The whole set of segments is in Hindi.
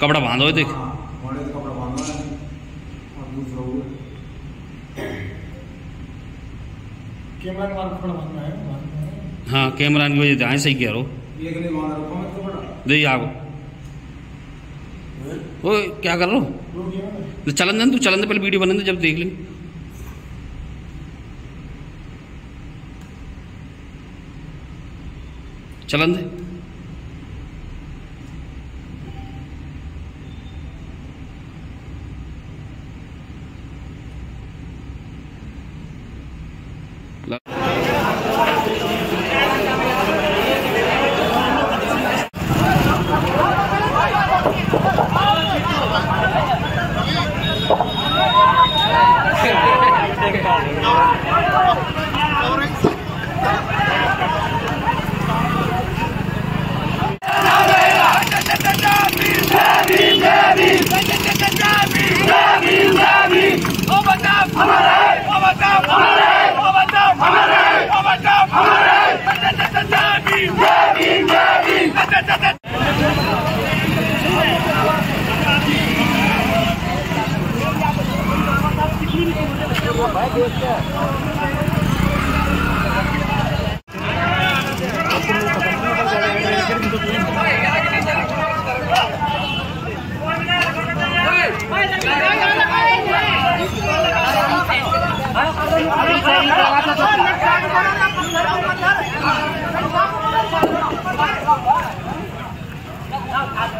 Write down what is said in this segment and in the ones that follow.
कपड़ा बांधो है देख। हाँ है। कैमरा के वजह से आए सही कह रहो कपड़ा दे आगो। ओ क्या कर रहे हो? तो चलन दे तू चलन दे पहले वीडियो बनने दे जब देख लेंगे। चलन दे। どうも。वीडियो में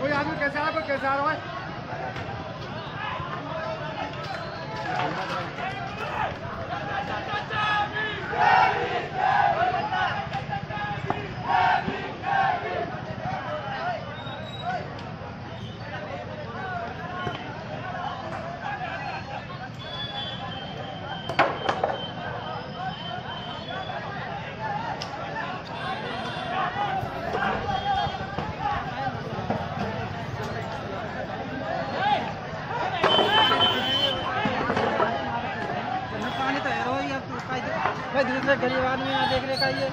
कोई आदमी कैसे आ रहा है कोई कैसे आ रहा है दूसरे गरीब आदमी यहाँ देखने का ये